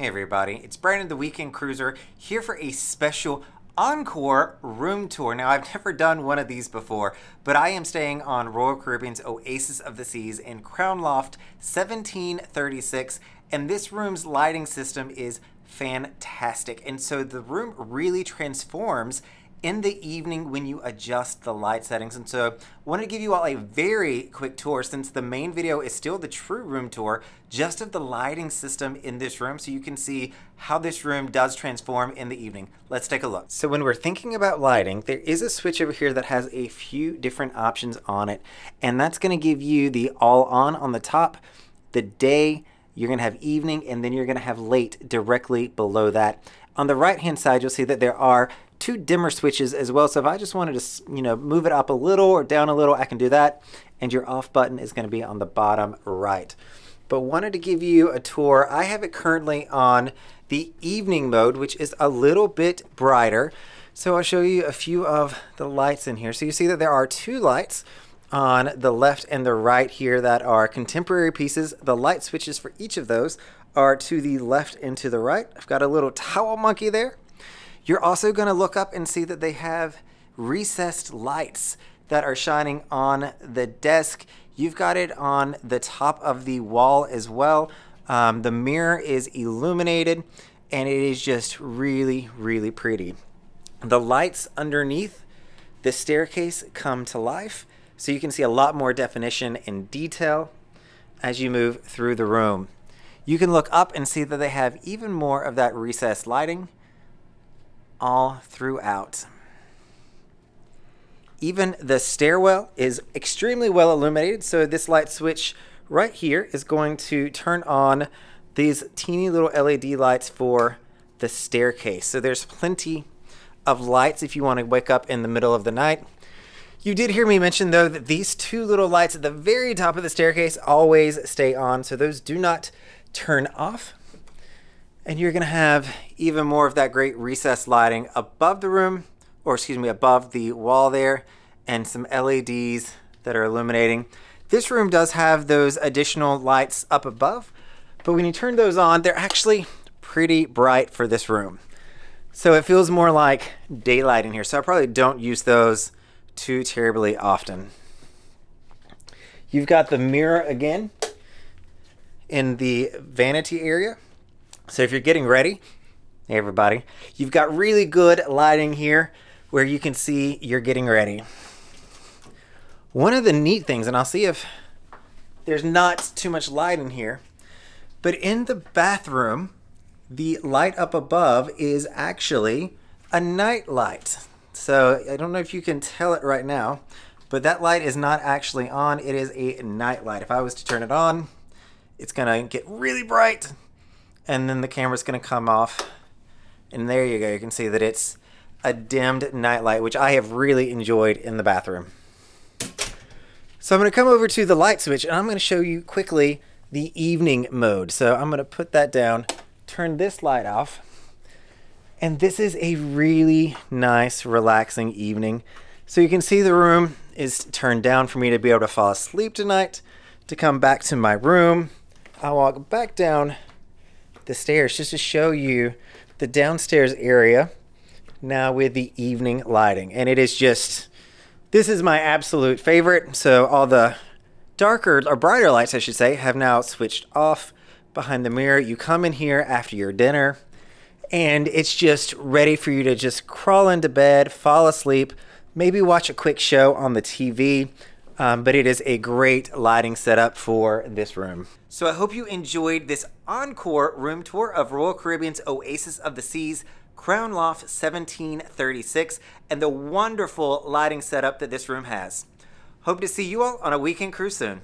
Hey everybody, it's Brandon the Weekend Cruiser here for a special encore room tour. Now I've never done one of these before, but I am staying on Royal Caribbean's Oasis of the Seas in Crown Loft 1736 and this room's lighting system is fantastic. And so the room really transforms in the evening when you adjust the light settings. And so I wanted to give you all a very quick tour since the main video is still the true room tour just of the lighting system in this room so you can see how this room does transform in the evening. Let's take a look. So when we're thinking about lighting, there is a switch over here that has a few different options on it. And that's gonna give you the all on on the top, the day, you're gonna have evening, and then you're gonna have late directly below that. On the right hand side, you'll see that there are two dimmer switches as well. So if I just wanted to, you know, move it up a little or down a little, I can do that. And your off button is going to be on the bottom right. But wanted to give you a tour. I have it currently on the evening mode, which is a little bit brighter. So I'll show you a few of the lights in here. So you see that there are two lights on the left and the right here that are contemporary pieces. The light switches for each of those are to the left and to the right. I've got a little towel monkey there you're also going to look up and see that they have recessed lights that are shining on the desk. You've got it on the top of the wall as well. Um, the mirror is illuminated and it is just really, really pretty. The lights underneath the staircase come to life so you can see a lot more definition and detail as you move through the room. You can look up and see that they have even more of that recessed lighting all throughout. Even the stairwell is extremely well illuminated, so this light switch right here is going to turn on these teeny little LED lights for the staircase. So there's plenty of lights if you want to wake up in the middle of the night. You did hear me mention though that these two little lights at the very top of the staircase always stay on, so those do not turn off. And you're to have even more of that great recessed lighting above the room, or excuse me, above the wall there, and some LEDs that are illuminating. This room does have those additional lights up above, but when you turn those on, they're actually pretty bright for this room. So it feels more like daylight in here. So I probably don't use those too terribly often. You've got the mirror again in the vanity area. So if you're getting ready, hey everybody, you've got really good lighting here where you can see you're getting ready. One of the neat things, and I'll see if there's not too much light in here, but in the bathroom, the light up above is actually a night light. So I don't know if you can tell it right now, but that light is not actually on. It is a night light. If I was to turn it on, it's gonna get really bright and then the camera's going to come off and there you go you can see that it's a dimmed nightlight which I have really enjoyed in the bathroom. So I'm going to come over to the light switch and I'm going to show you quickly the evening mode. So I'm going to put that down turn this light off and this is a really nice relaxing evening. So you can see the room is turned down for me to be able to fall asleep tonight. To come back to my room I'll walk back down the stairs just to show you the downstairs area now with the evening lighting. And it is just, this is my absolute favorite. So all the darker or brighter lights, I should say, have now switched off behind the mirror. You come in here after your dinner and it's just ready for you to just crawl into bed, fall asleep, maybe watch a quick show on the TV. Um, but it is a great lighting setup for this room. So I hope you enjoyed this encore room tour of Royal Caribbean's Oasis of the Seas Crown Loft 1736 and the wonderful lighting setup that this room has. Hope to see you all on a weekend cruise soon.